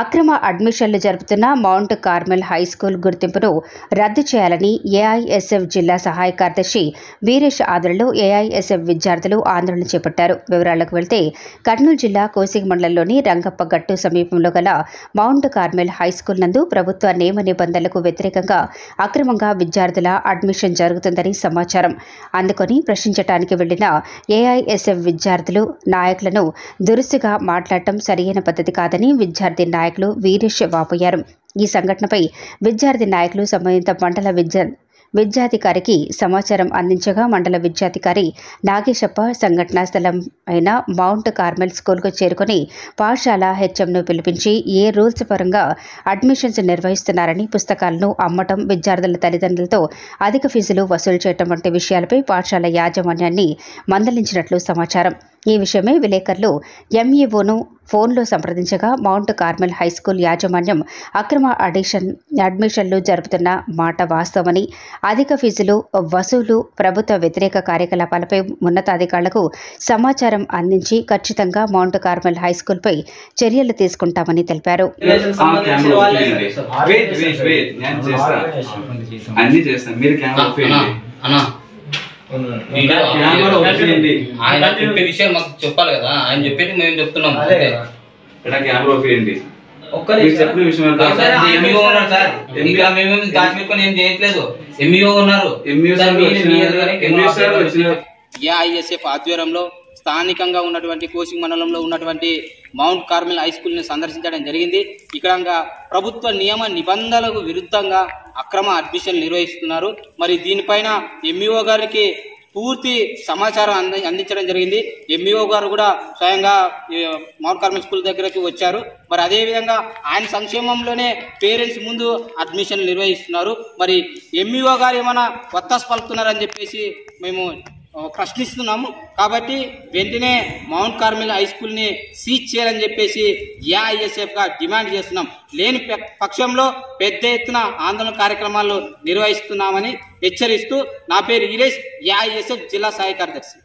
అక్రమ అడ్మిషన్లు జరుపుతున్న మౌంట్ కార్మెల్ హై స్కూల్ గుర్తింపును రద్దు చేయాలని ఏఐఎస్ఎఫ్ జిల్లా సహాయ కార్యదర్శి వీరేష్ ఆధ్వర్యంలో ఏఐఎస్ఎఫ్ విద్యార్థులు ఆందోళన చేపట్టారు. వివరాలకు వెళ్తే కర్నూలు జిల్లా కోసిగ్ మండలంలోని రంగప్ప గట్టు సమీపంలో గల మౌంట్ కార్మెల్ హై స్కూల్ నందు ప్రభుత్వ నియమ నిబంధనలకు వ్యతిరేకంగా అక్రమంగా విద్యార్థుల అడ్మిషన్ జరుగుతుందని సమాచారం. అందుకొని ప్రశ్నించడానికి వెళ్ళిన ఏఐఎస్ఎఫ్ విద్యార్థులు నాయకులను దురుసుగా మాట్లాడటం సరియైన పద్ధతి కాదని విద్యార్థి నాయకులు వీరేష్ వాపోయారు. ఈ సంఘటనపై విద్యార్థి నాయకులు సంబంధిత మండల విద్య విద్యాధికారికి సమాచారం అందించగా మండల విద్యాధికారి నాగేశప్ప సంఘటనా స్థలం అయిన మౌంట్ కార్మెల్ స్కూల్కు చేరుకొని పాఠశాల హెచ్ఎంను పిలిపించి ఏ రూల్స్ పరంగా అడ్మిషన్స్ నిర్వహిస్తున్నారని పుస్తకాలను అమ్మటం విద్యార్థుల తల్లిదండ్రులతో అధిక ఫీజులు వసూలు చేయటం వంటి విషయాలపై పాఠశాల యాజమాన్యాన్ని మందలించినట్లు సమాచారం. ఈ విషయమై విలేకరులు ఎంఈఓను ఫోన్లో సంప్రదించగా మౌంట్ కార్మెల్ హై స్కూల్ యాజమాన్యం అక్రమ అడిషన్ అడ్మిషన్లు జరుపుతున్న మాట వాస్తవమని అధిక ఫీజులు వసూలు ప్రభుత్వ వ్యతిరేక కార్యకలాపాలపై ఉన్నతాధికారులకు సమాచారం అందించి ఖచ్చితంగా మౌంట్ కార్మెల్ హై స్కూల్పై చర్యలు తీసుకుంటామని తెలిపారు. అన్ని. ఆయన చెప్పే విషయం మాకు చెప్పాలి కదా. ఆయన చెప్పేది మేము చెప్తున్నాం. కెమెరా నిమిషం. చెప్పిన విషయం ఎంఈఓ ఉన్నారు సార్. ఇంకా మేము ఏం చేయట్లేదు. ఎంఈఓ ఉన్నారు. ఏఐఎస్ఎఫ్ ఆధ్వర్యంలో స్థానికంగా ఉన్నటువంటి కోసింగ్ మండలంలో ఉన్నటువంటి మౌంట్ కార్మెల్ హై స్కూల్ని సందర్శించడం జరిగింది. ఇక్కడ ఇంకా ప్రభుత్వ నియమ నిబంధనలకు విరుద్ధంగా అక్రమ అడ్మిషన్లు నిర్వహిస్తున్నారు. మరి దీనిపైన ఎంఈఓ గారికి పూర్తి సమాచారం అంది అందించడం జరిగింది. ఎంఈఓ గారు కూడా స్వయంగా ఈ మౌంట్ స్కూల్ దగ్గరకి వచ్చారు. మరి అదేవిధంగా ఆయన సంక్షేమంలోనే పేరెంట్స్ ముందు అడ్మిషన్లు నిర్వహిస్తున్నారు. మరి ఎంఈఓ గారు ఏమైనా కొత్త పలుకుతున్నారని చెప్పేసి మేము ప్రశ్నిస్తున్నాము. కాబట్టి వెంటనే మౌంట్ కార్మెల్ హై స్కూల్ని సీజ్ చేయాలని చెప్పేసి ఏఐఎస్ఎఫ్గా డిమాండ్ చేస్తున్నాం. లేని పక్షంలో పెద్ద ఎత్తున ఆందోళన కార్యక్రమాలు నిర్వహిస్తున్నామని హెచ్చరిస్తూ నా పేరు ఈరేష్ ఏఐఎస్ఎఫ్ జిల్లా సహాయ కార్యదర్శి.